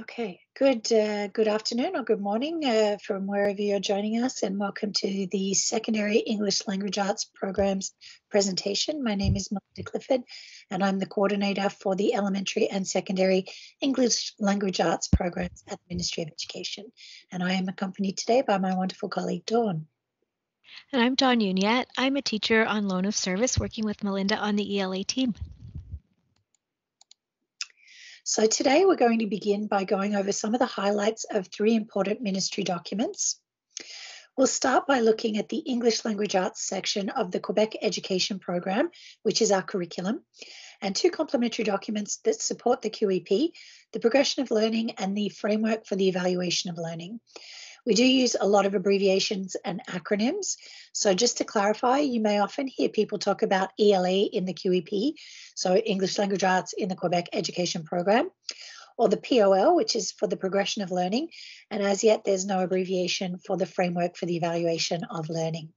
Okay, good uh, good afternoon or good morning uh, from wherever you're joining us, and welcome to the Secondary English Language Arts Programs presentation. My name is Melinda Clifford, and I'm the coordinator for the Elementary and Secondary English Language Arts Programs at the Ministry of Education. And I am accompanied today by my wonderful colleague, Dawn. And I'm Dawn Uniat. I'm a teacher on loan of service working with Melinda on the ELA team. So today we're going to begin by going over some of the highlights of three important ministry documents. We'll start by looking at the English Language Arts section of the Quebec Education Program, which is our curriculum, and two complementary documents that support the QEP, the Progression of Learning and the Framework for the Evaluation of Learning. We do use a lot of abbreviations and acronyms. So just to clarify, you may often hear people talk about ELA in the QEP, so English Language Arts in the Quebec Education Program, or the POL, which is for the progression of learning. And as yet, there's no abbreviation for the framework for the evaluation of learning.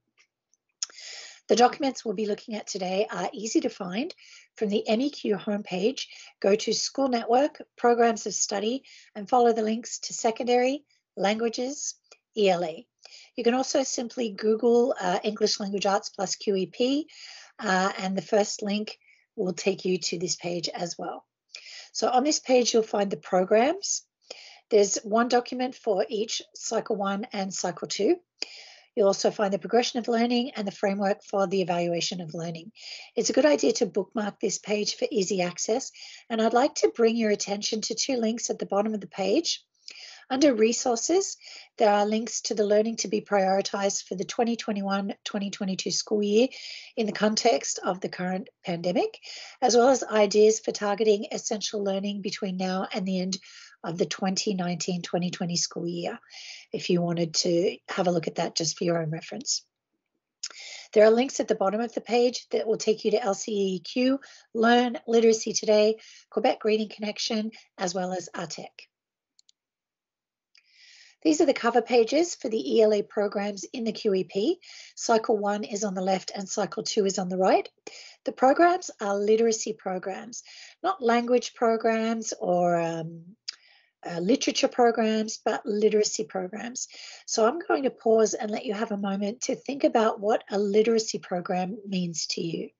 The documents we'll be looking at today are easy to find. From the MEQ homepage, go to School Network, Programs of Study, and follow the links to secondary, languages, ELA. You can also simply Google uh, English Language Arts plus QEP, uh, and the first link will take you to this page as well. So on this page, you'll find the programs. There's one document for each cycle one and cycle two. You'll also find the progression of learning and the framework for the evaluation of learning. It's a good idea to bookmark this page for easy access. And I'd like to bring your attention to two links at the bottom of the page. Under resources, there are links to the learning to be prioritized for the 2021-2022 school year in the context of the current pandemic, as well as ideas for targeting essential learning between now and the end of the 2019-2020 school year, if you wanted to have a look at that just for your own reference. There are links at the bottom of the page that will take you to LCEQ, Learn, Literacy Today, Quebec Reading Connection, as well as ARTEC. These are the cover pages for the ELA programs in the QEP. Cycle one is on the left and cycle two is on the right. The programs are literacy programs, not language programs or um, uh, literature programs, but literacy programs. So I'm going to pause and let you have a moment to think about what a literacy program means to you.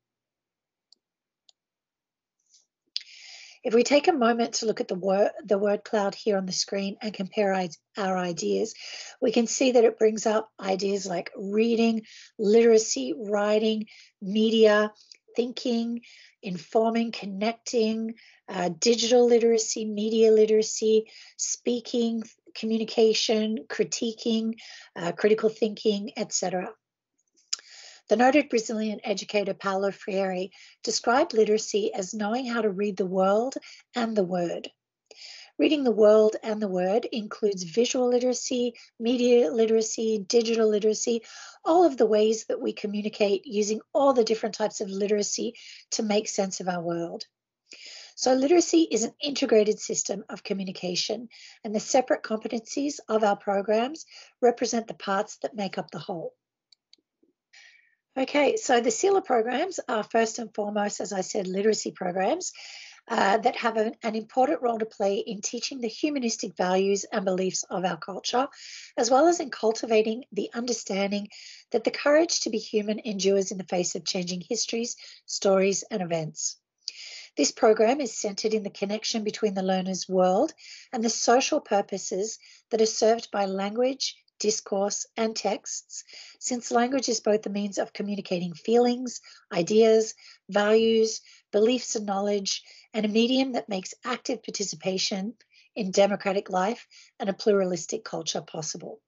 If we take a moment to look at the word, the word cloud here on the screen and compare our ideas, we can see that it brings up ideas like reading, literacy, writing, media, thinking, informing, connecting, uh, digital literacy, media literacy, speaking, communication, critiquing, uh, critical thinking, etc. The noted Brazilian educator Paulo Freire described literacy as knowing how to read the world and the word. Reading the world and the word includes visual literacy, media literacy, digital literacy, all of the ways that we communicate using all the different types of literacy to make sense of our world. So, literacy is an integrated system of communication, and the separate competencies of our programs represent the parts that make up the whole. Okay, so the SELA programs are first and foremost, as I said, literacy programs uh, that have an, an important role to play in teaching the humanistic values and beliefs of our culture, as well as in cultivating the understanding that the courage to be human endures in the face of changing histories, stories, and events. This program is centered in the connection between the learner's world and the social purposes that are served by language, discourse, and texts, since language is both a means of communicating feelings, ideas, values, beliefs, and knowledge, and a medium that makes active participation in democratic life and a pluralistic culture possible.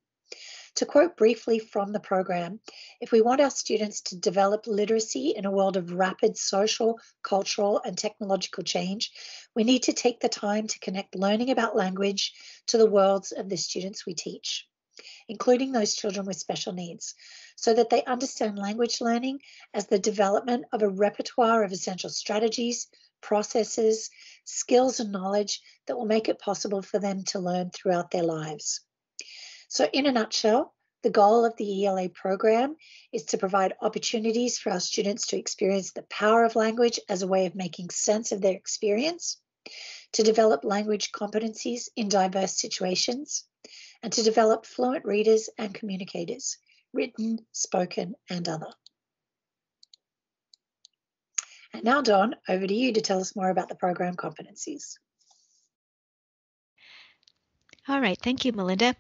To quote briefly from the program, if we want our students to develop literacy in a world of rapid social, cultural, and technological change, we need to take the time to connect learning about language to the worlds of the students we teach including those children with special needs, so that they understand language learning as the development of a repertoire of essential strategies, processes, skills, and knowledge that will make it possible for them to learn throughout their lives. So, in a nutshell, the goal of the ELA program is to provide opportunities for our students to experience the power of language as a way of making sense of their experience, to develop language competencies in diverse situations, and to develop fluent readers and communicators, written, spoken, and other. And now, Dawn, over to you to tell us more about the program competencies. All right, thank you, Melinda.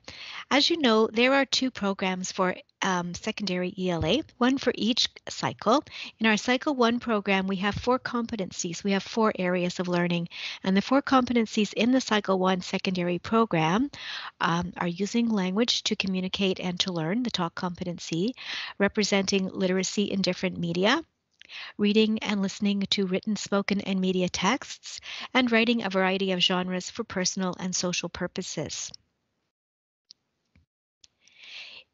As you know, there are two programs for um, secondary ELA, one for each cycle. In our cycle one program, we have four competencies. We have four areas of learning. And the four competencies in the cycle one secondary program um, are using language to communicate and to learn, the talk competency, representing literacy in different media, reading and listening to written, spoken, and media texts, and writing a variety of genres for personal and social purposes.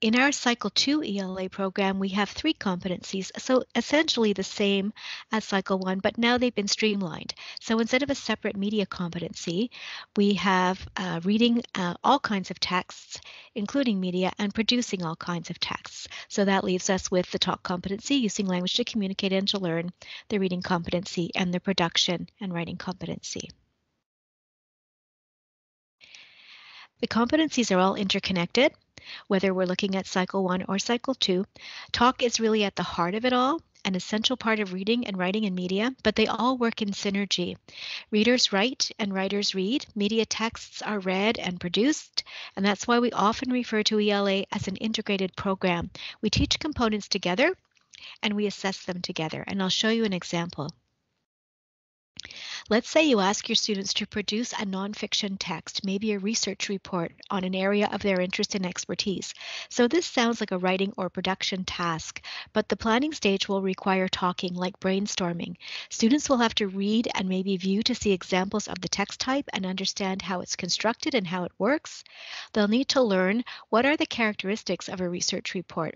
In our Cycle 2 ELA program, we have three competencies, so essentially the same as Cycle 1, but now they've been streamlined. So instead of a separate media competency, we have uh, reading uh, all kinds of texts, including media, and producing all kinds of texts. So that leaves us with the talk competency, using language to communicate and to learn, the reading competency, and the production and writing competency. The competencies are all interconnected whether we're looking at cycle one or cycle two. Talk is really at the heart of it all, an essential part of reading and writing in media, but they all work in synergy. Readers write and writers read. Media texts are read and produced, and that's why we often refer to ELA as an integrated program. We teach components together and we assess them together, and I'll show you an example. Let's say you ask your students to produce a nonfiction text, maybe a research report on an area of their interest and expertise. So this sounds like a writing or production task, but the planning stage will require talking like brainstorming. Students will have to read and maybe view to see examples of the text type and understand how it's constructed and how it works. They'll need to learn what are the characteristics of a research report.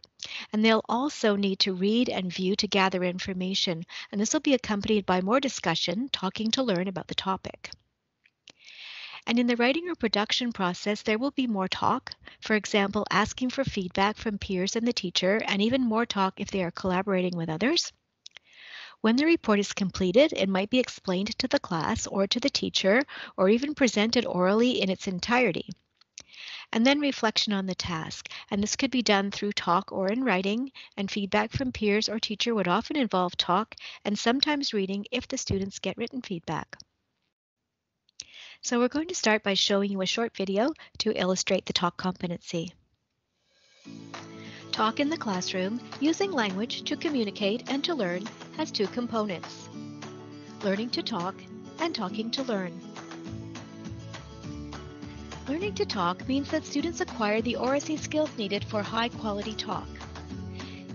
And they'll also need to read and view to gather information. And this will be accompanied by more discussion, talking to learn about the topic. And in the writing or production process, there will be more talk, for example, asking for feedback from peers and the teacher, and even more talk if they are collaborating with others. When the report is completed, it might be explained to the class or to the teacher, or even presented orally in its entirety. And then reflection on the task, and this could be done through talk or in writing, and feedback from peers or teacher would often involve talk and sometimes reading if the students get written feedback. So we're going to start by showing you a short video to illustrate the talk competency. Talk in the classroom, using language to communicate and to learn, has two components. Learning to talk and talking to learn. Learning to talk means that students acquire the oracy skills needed for high-quality talk.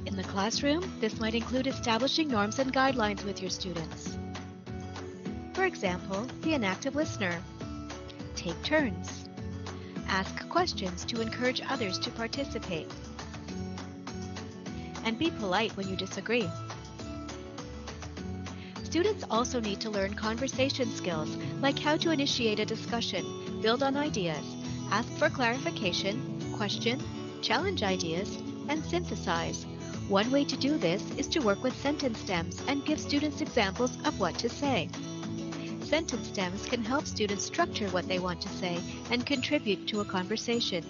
In the classroom, this might include establishing norms and guidelines with your students. For example, be an active listener. Take turns. Ask questions to encourage others to participate. And be polite when you disagree. Students also need to learn conversation skills, like how to initiate a discussion, build on ideas, ask for clarification, question, challenge ideas, and synthesize. One way to do this is to work with sentence stems and give students examples of what to say. Sentence stems can help students structure what they want to say and contribute to a conversation.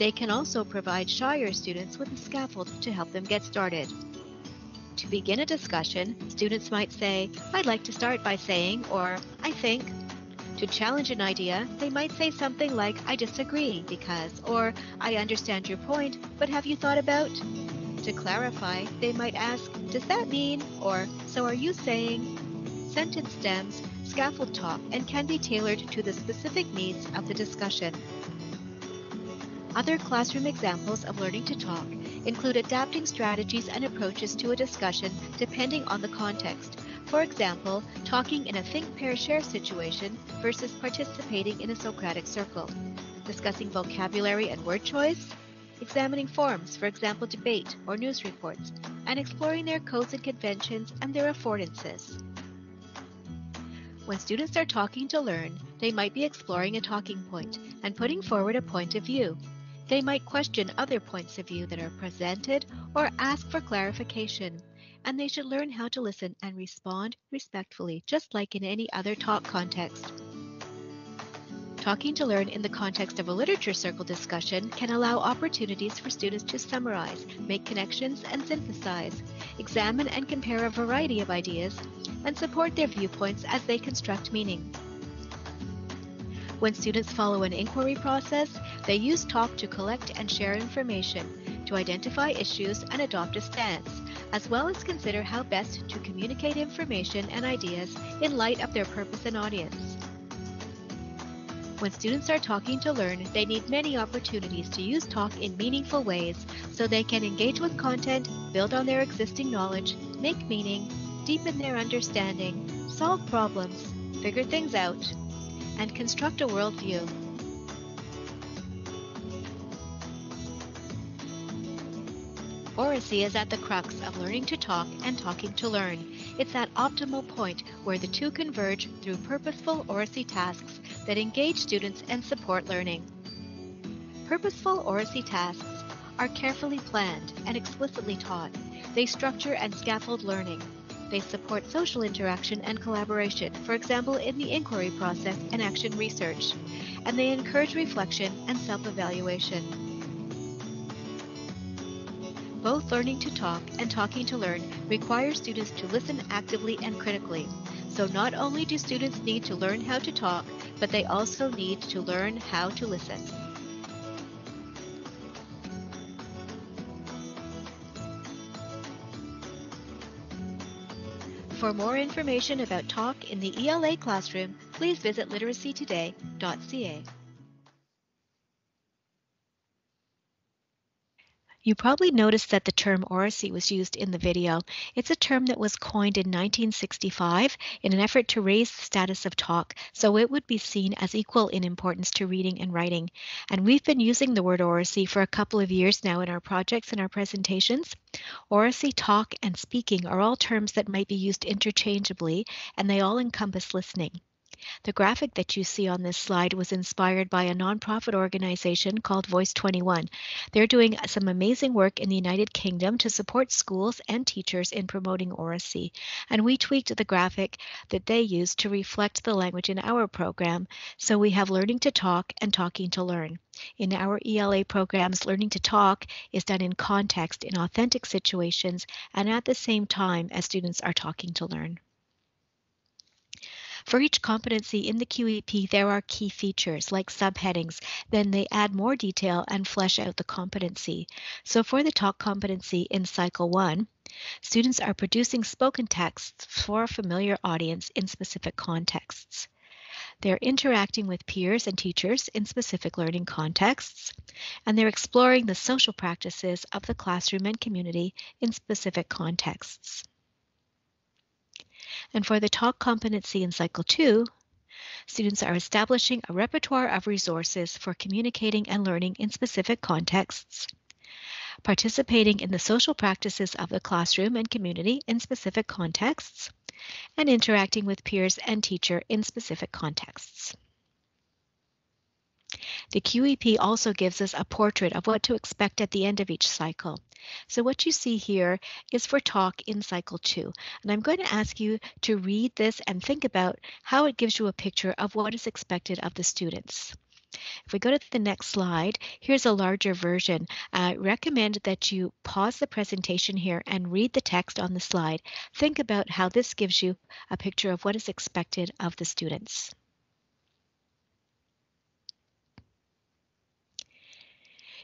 They can also provide shyer students with a scaffold to help them get started. To begin a discussion, students might say, I'd like to start by saying, or I think, to challenge an idea, they might say something like, I disagree because, or I understand your point, but have you thought about? To clarify, they might ask, Does that mean? Or, So are you saying? Sentence stems, scaffold talk, and can be tailored to the specific needs of the discussion. Other classroom examples of learning to talk include adapting strategies and approaches to a discussion depending on the context for example, talking in a think, pair, share situation versus participating in a Socratic circle, discussing vocabulary and word choice, examining forums, for example, debate or news reports, and exploring their codes and conventions and their affordances. When students are talking to learn, they might be exploring a talking point and putting forward a point of view. They might question other points of view that are presented or ask for clarification and they should learn how to listen and respond respectfully, just like in any other talk context. Talking to Learn in the context of a literature circle discussion can allow opportunities for students to summarize, make connections, and synthesize, examine and compare a variety of ideas, and support their viewpoints as they construct meaning. When students follow an inquiry process, they use talk to collect and share information, to identify issues and adopt a stance, as well as consider how best to communicate information and ideas in light of their purpose and audience. When students are talking to learn, they need many opportunities to use talk in meaningful ways so they can engage with content, build on their existing knowledge, make meaning, deepen their understanding, solve problems, figure things out, and construct a worldview. Oracy is at the crux of learning to talk and talking to learn. It's that optimal point where the two converge through purposeful Oracy tasks that engage students and support learning. Purposeful Oracy tasks are carefully planned and explicitly taught. They structure and scaffold learning. They support social interaction and collaboration, for example, in the inquiry process and action research. And they encourage reflection and self-evaluation. Both learning to talk and talking to learn require students to listen actively and critically. So not only do students need to learn how to talk, but they also need to learn how to listen. For more information about talk in the ELA classroom, please visit literacytoday.ca. You probably noticed that the term oracy was used in the video. It's a term that was coined in 1965 in an effort to raise the status of talk so it would be seen as equal in importance to reading and writing. And we've been using the word oracy for a couple of years now in our projects and our presentations. Oracy, talk, and speaking are all terms that might be used interchangeably and they all encompass listening. The graphic that you see on this slide was inspired by a nonprofit organization called Voice 21. They're doing some amazing work in the United Kingdom to support schools and teachers in promoting oracy. And we tweaked the graphic that they used to reflect the language in our program. So we have learning to talk and talking to learn. In our ELA programs, learning to talk is done in context in authentic situations and at the same time as students are talking to learn. For each competency in the QEP, there are key features like subheadings. Then they add more detail and flesh out the competency. So for the talk competency in cycle one, students are producing spoken texts for a familiar audience in specific contexts. They're interacting with peers and teachers in specific learning contexts, and they're exploring the social practices of the classroom and community in specific contexts. And for the talk competency in cycle two, students are establishing a repertoire of resources for communicating and learning in specific contexts, participating in the social practices of the classroom and community in specific contexts, and interacting with peers and teacher in specific contexts. The QEP also gives us a portrait of what to expect at the end of each cycle. So what you see here is for talk in cycle two. And I'm going to ask you to read this and think about how it gives you a picture of what is expected of the students. If we go to the next slide, here's a larger version. I recommend that you pause the presentation here and read the text on the slide. Think about how this gives you a picture of what is expected of the students.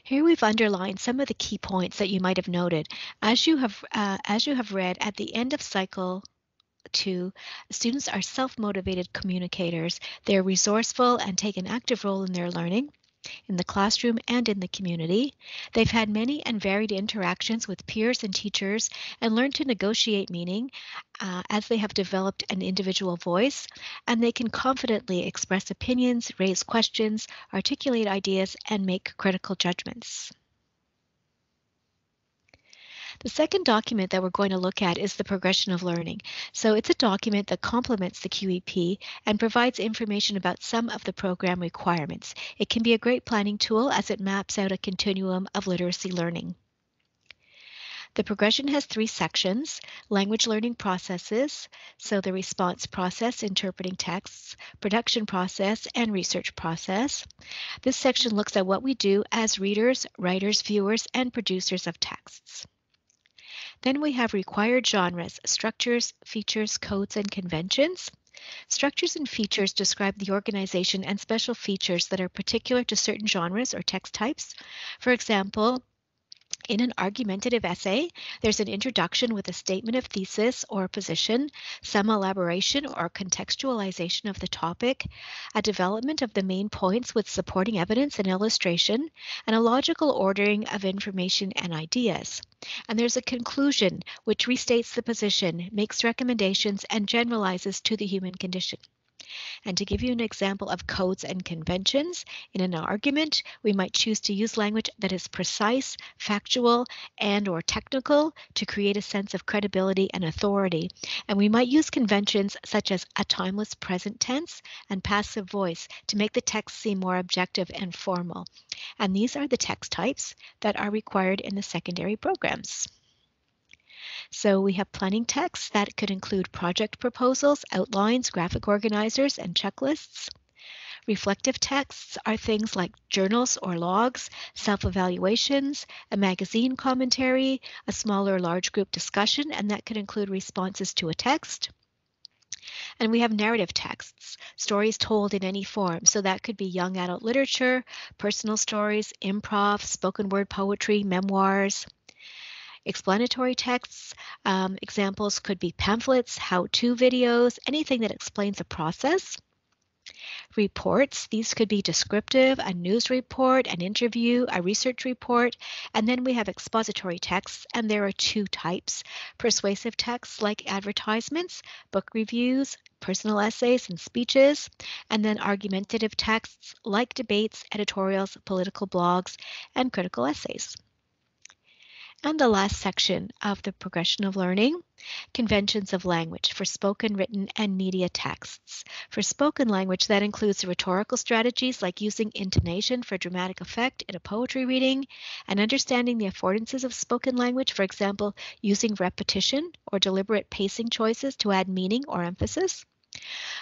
Here we've underlined some of the key points that you might have noted. As you have, uh, as you have read, at the end of cycle two, students are self-motivated communicators. They're resourceful and take an active role in their learning in the classroom and in the community. They've had many and varied interactions with peers and teachers and learned to negotiate meaning uh, as they have developed an individual voice, and they can confidently express opinions, raise questions, articulate ideas, and make critical judgments. The second document that we're going to look at is the progression of learning. So it's a document that complements the QEP and provides information about some of the program requirements. It can be a great planning tool as it maps out a continuum of literacy learning. The progression has three sections, language learning processes, so the response process, interpreting texts, production process, and research process. This section looks at what we do as readers, writers, viewers, and producers of texts. Then we have required genres, structures, features, codes, and conventions. Structures and features describe the organization and special features that are particular to certain genres or text types. For example, in an argumentative essay, there's an introduction with a statement of thesis or position, some elaboration or contextualization of the topic, a development of the main points with supporting evidence and illustration, and a logical ordering of information and ideas. And there's a conclusion which restates the position, makes recommendations, and generalizes to the human condition. And to give you an example of codes and conventions, in an argument, we might choose to use language that is precise, factual, and or technical to create a sense of credibility and authority. And we might use conventions such as a timeless present tense and passive voice to make the text seem more objective and formal. And these are the text types that are required in the secondary programs. So we have planning texts that could include project proposals, outlines, graphic organizers, and checklists. Reflective texts are things like journals or logs, self evaluations, a magazine commentary, a small or large group discussion, and that could include responses to a text. And we have narrative texts, stories told in any form. So that could be young adult literature, personal stories, improv, spoken word poetry, memoirs. Explanatory texts, um, examples could be pamphlets, how-to videos, anything that explains a process. Reports, these could be descriptive, a news report, an interview, a research report, and then we have expository texts, and there are two types. Persuasive texts like advertisements, book reviews, personal essays and speeches, and then argumentative texts like debates, editorials, political blogs, and critical essays. And the last section of the progression of learning, conventions of language for spoken, written, and media texts. For spoken language, that includes rhetorical strategies like using intonation for dramatic effect in a poetry reading and understanding the affordances of spoken language, for example, using repetition or deliberate pacing choices to add meaning or emphasis.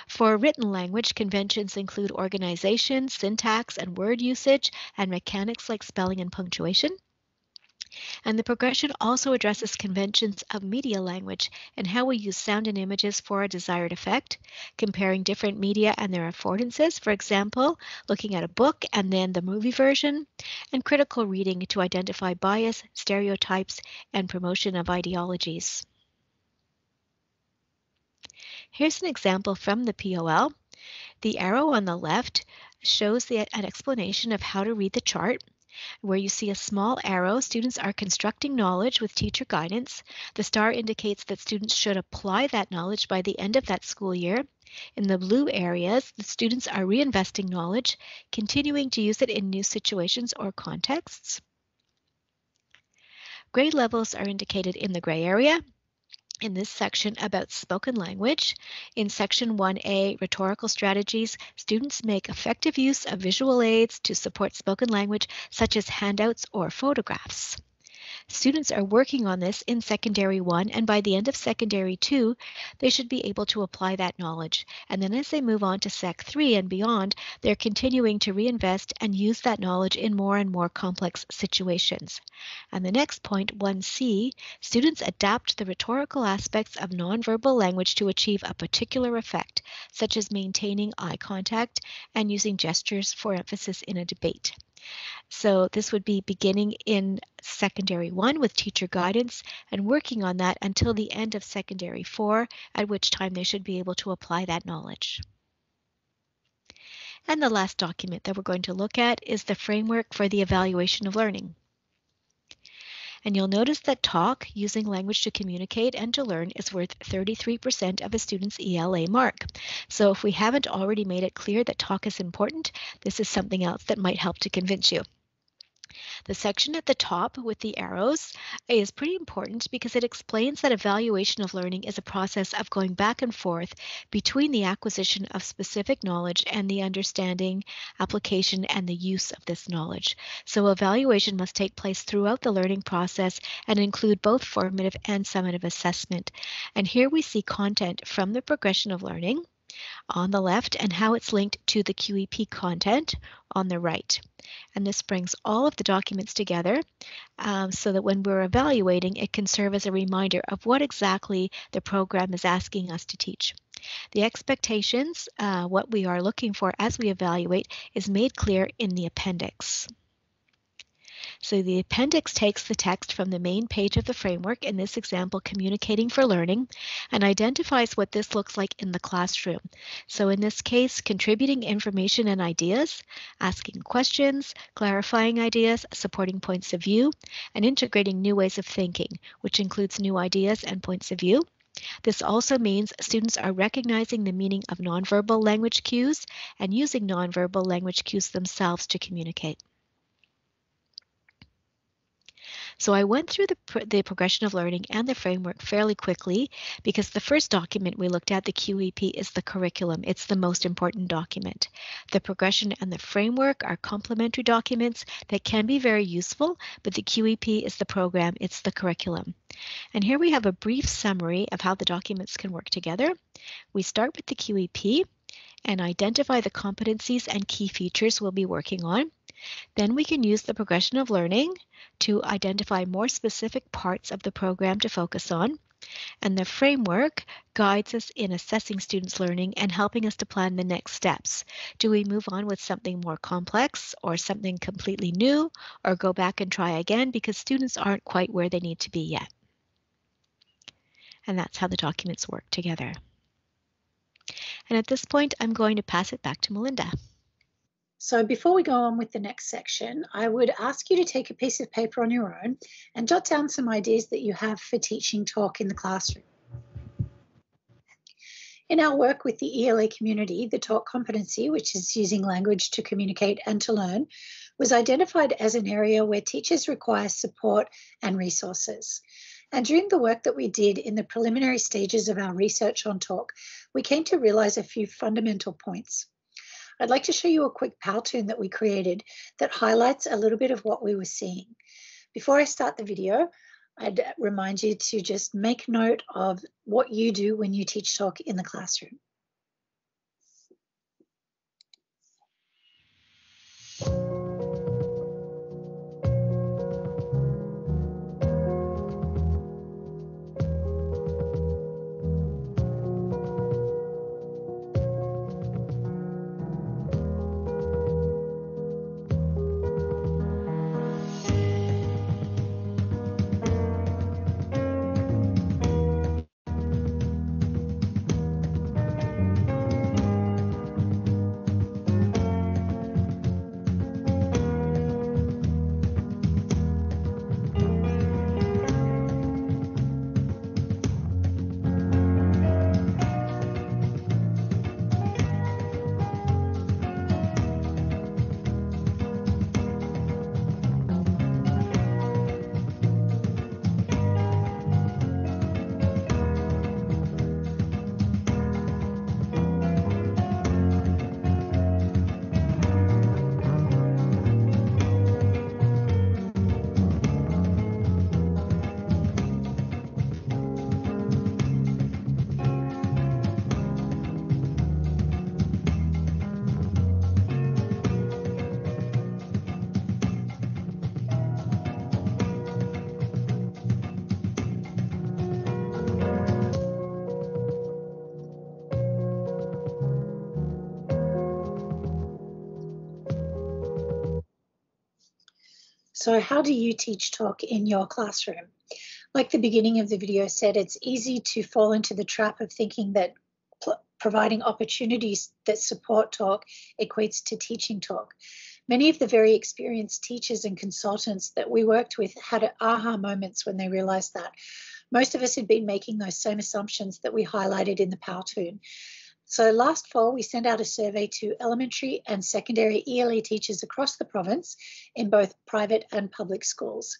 For written language, conventions include organization, syntax, and word usage, and mechanics like spelling and punctuation. And the progression also addresses conventions of media language and how we use sound and images for a desired effect, comparing different media and their affordances, for example, looking at a book and then the movie version, and critical reading to identify bias, stereotypes, and promotion of ideologies. Here's an example from the POL. The arrow on the left shows the, an explanation of how to read the chart. Where you see a small arrow, students are constructing knowledge with teacher guidance. The star indicates that students should apply that knowledge by the end of that school year. In the blue areas, the students are reinvesting knowledge, continuing to use it in new situations or contexts. Grade levels are indicated in the gray area in this section about spoken language. In section 1A, rhetorical strategies, students make effective use of visual aids to support spoken language, such as handouts or photographs. Students are working on this in secondary one, and by the end of secondary two, they should be able to apply that knowledge. And then as they move on to sec three and beyond, they're continuing to reinvest and use that knowledge in more and more complex situations. And the next point, 1C, students adapt the rhetorical aspects of nonverbal language to achieve a particular effect, such as maintaining eye contact and using gestures for emphasis in a debate. So this would be beginning in secondary one with teacher guidance and working on that until the end of secondary four, at which time they should be able to apply that knowledge. And the last document that we're going to look at is the framework for the evaluation of learning. And you'll notice that talk, using language to communicate and to learn, is worth 33% of a student's ELA mark. So if we haven't already made it clear that talk is important, this is something else that might help to convince you. The section at the top with the arrows is pretty important because it explains that evaluation of learning is a process of going back and forth between the acquisition of specific knowledge and the understanding, application, and the use of this knowledge. So evaluation must take place throughout the learning process and include both formative and summative assessment. And here we see content from the progression of learning on the left and how it's linked to the QEP content on the right. And this brings all of the documents together um, so that when we're evaluating, it can serve as a reminder of what exactly the program is asking us to teach. The expectations, uh, what we are looking for as we evaluate, is made clear in the appendix. So the appendix takes the text from the main page of the framework, in this example, Communicating for Learning, and identifies what this looks like in the classroom. So in this case, contributing information and ideas, asking questions, clarifying ideas, supporting points of view, and integrating new ways of thinking, which includes new ideas and points of view. This also means students are recognizing the meaning of nonverbal language cues and using nonverbal language cues themselves to communicate. So I went through the, the progression of learning and the framework fairly quickly because the first document we looked at, the QEP, is the curriculum. It's the most important document. The progression and the framework are complementary documents that can be very useful, but the QEP is the program, it's the curriculum. And here we have a brief summary of how the documents can work together. We start with the QEP and identify the competencies and key features we'll be working on. Then we can use the progression of learning to identify more specific parts of the program to focus on. And the framework guides us in assessing students' learning and helping us to plan the next steps. Do we move on with something more complex or something completely new or go back and try again because students aren't quite where they need to be yet? And that's how the documents work together. And at this point, I'm going to pass it back to Melinda. So before we go on with the next section, I would ask you to take a piece of paper on your own and jot down some ideas that you have for teaching talk in the classroom. In our work with the ELA community, the talk competency, which is using language to communicate and to learn, was identified as an area where teachers require support and resources. And during the work that we did in the preliminary stages of our research on talk, we came to realize a few fundamental points. I'd like to show you a quick Powtoon that we created that highlights a little bit of what we were seeing. Before I start the video, I'd remind you to just make note of what you do when you teach talk in the classroom. So how do you teach talk in your classroom? Like the beginning of the video said, it's easy to fall into the trap of thinking that providing opportunities that support talk equates to teaching talk. Many of the very experienced teachers and consultants that we worked with had aha moments when they realized that. Most of us had been making those same assumptions that we highlighted in the Powtoon. So last fall, we sent out a survey to elementary and secondary ELA teachers across the province in both private and public schools.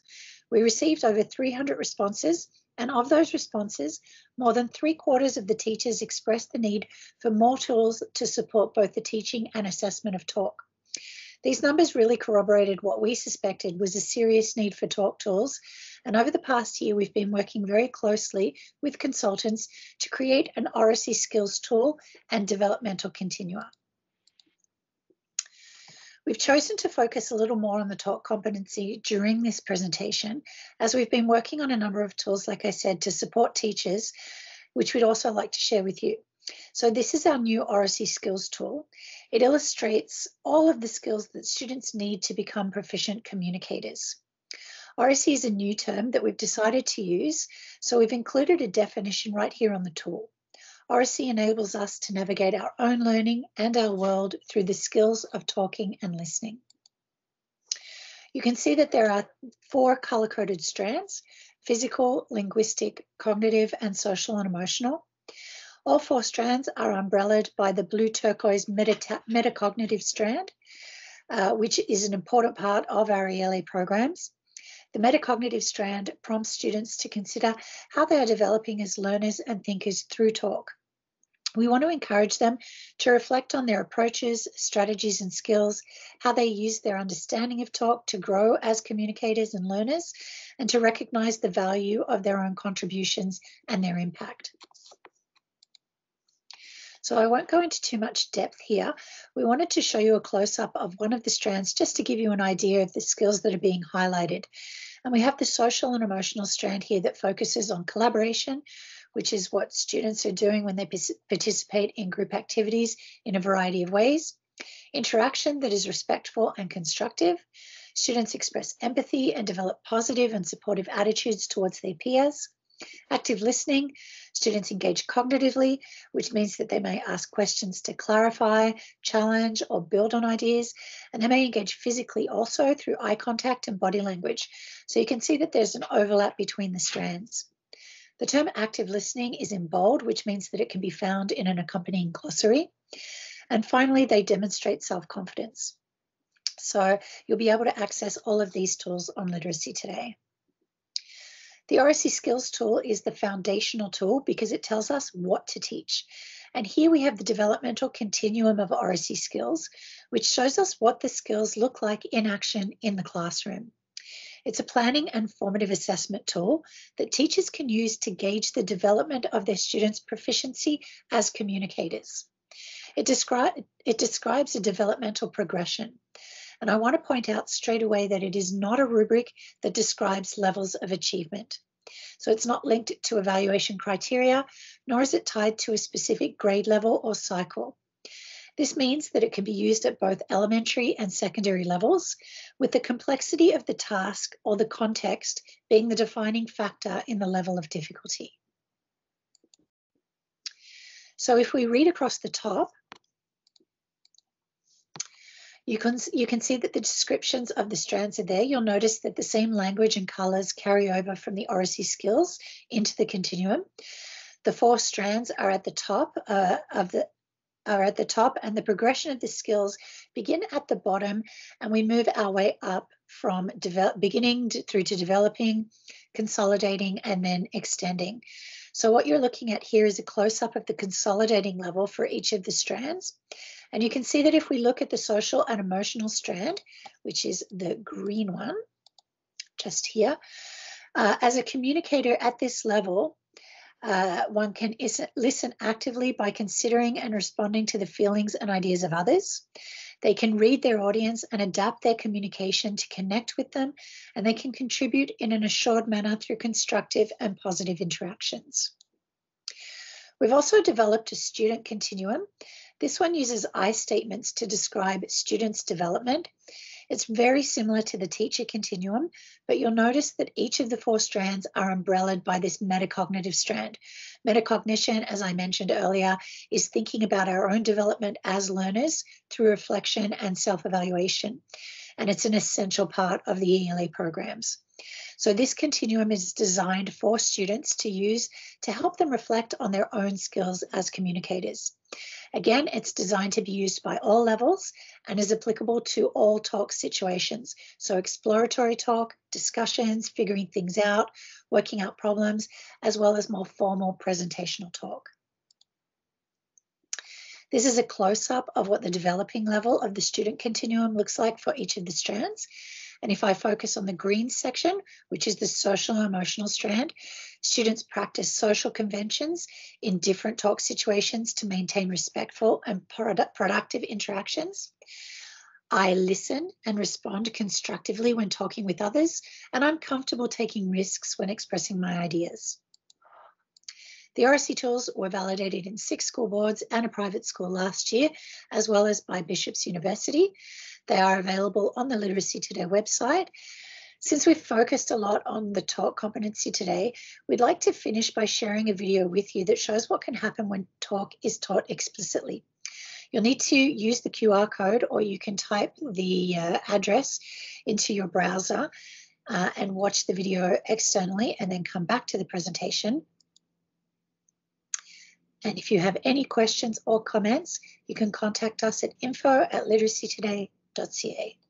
We received over 300 responses, and of those responses, more than three quarters of the teachers expressed the need for more tools to support both the teaching and assessment of talk. These numbers really corroborated what we suspected was a serious need for talk tools. And over the past year, we've been working very closely with consultants to create an Oracy skills tool and developmental continua. We've chosen to focus a little more on the talk competency during this presentation, as we've been working on a number of tools, like I said, to support teachers, which we'd also like to share with you. So this is our new Oracy skills tool. It illustrates all of the skills that students need to become proficient communicators. Oracy is a new term that we've decided to use, so we've included a definition right here on the tool. Oracy enables us to navigate our own learning and our world through the skills of talking and listening. You can see that there are four color-coded strands, physical, linguistic, cognitive, and social and emotional. All four strands are umbrellaed by the blue turquoise meta metacognitive strand, uh, which is an important part of our ELA programs. The metacognitive strand prompts students to consider how they are developing as learners and thinkers through talk. We want to encourage them to reflect on their approaches, strategies, and skills, how they use their understanding of talk to grow as communicators and learners, and to recognize the value of their own contributions and their impact. So I won't go into too much depth here. We wanted to show you a close-up of one of the strands just to give you an idea of the skills that are being highlighted. And we have the social and emotional strand here that focuses on collaboration, which is what students are doing when they participate in group activities in a variety of ways. Interaction that is respectful and constructive. Students express empathy and develop positive and supportive attitudes towards their peers. Active listening, students engage cognitively, which means that they may ask questions to clarify, challenge, or build on ideas. And they may engage physically also through eye contact and body language. So you can see that there's an overlap between the strands. The term active listening is in bold, which means that it can be found in an accompanying glossary. And finally, they demonstrate self-confidence. So you'll be able to access all of these tools on Literacy Today. The Oracy Skills tool is the foundational tool because it tells us what to teach. And here we have the developmental continuum of Oracy skills, which shows us what the skills look like in action in the classroom. It's a planning and formative assessment tool that teachers can use to gauge the development of their students' proficiency as communicators. It, descri it describes a developmental progression. And I want to point out straight away that it is not a rubric that describes levels of achievement. So it's not linked to evaluation criteria, nor is it tied to a specific grade level or cycle. This means that it can be used at both elementary and secondary levels, with the complexity of the task or the context being the defining factor in the level of difficulty. So if we read across the top, you can, you can see that the descriptions of the strands are there. You'll notice that the same language and colours carry over from the Oracy skills into the continuum. The four strands are at the top uh, of the are at the top and the progression of the skills begin at the bottom and we move our way up from beginning to, through to developing, consolidating and then extending. So what you're looking at here is a close-up of the consolidating level for each of the strands. And you can see that if we look at the social and emotional strand, which is the green one, just here, uh, as a communicator at this level, uh, one can listen actively by considering and responding to the feelings and ideas of others. They can read their audience and adapt their communication to connect with them, and they can contribute in an assured manner through constructive and positive interactions. We've also developed a student continuum this one uses I statements to describe students' development. It's very similar to the teacher continuum, but you'll notice that each of the four strands are umbrellaed by this metacognitive strand. Metacognition, as I mentioned earlier, is thinking about our own development as learners through reflection and self-evaluation. And it's an essential part of the ELA programs. So this continuum is designed for students to use to help them reflect on their own skills as communicators. Again, it's designed to be used by all levels and is applicable to all talk situations. So exploratory talk, discussions, figuring things out, working out problems, as well as more formal presentational talk. This is a close-up of what the developing level of the student continuum looks like for each of the strands. And if I focus on the green section, which is the social and emotional strand, students practice social conventions in different talk situations to maintain respectful and productive interactions. I listen and respond constructively when talking with others, and I'm comfortable taking risks when expressing my ideas. The oracy tools were validated in six school boards and a private school last year, as well as by Bishop's University. They are available on the Literacy Today website. Since we've focused a lot on the talk competency today, we'd like to finish by sharing a video with you that shows what can happen when talk is taught explicitly. You'll need to use the QR code or you can type the uh, address into your browser uh, and watch the video externally and then come back to the presentation and if you have any questions or comments, you can contact us at info at literacytoday.ca.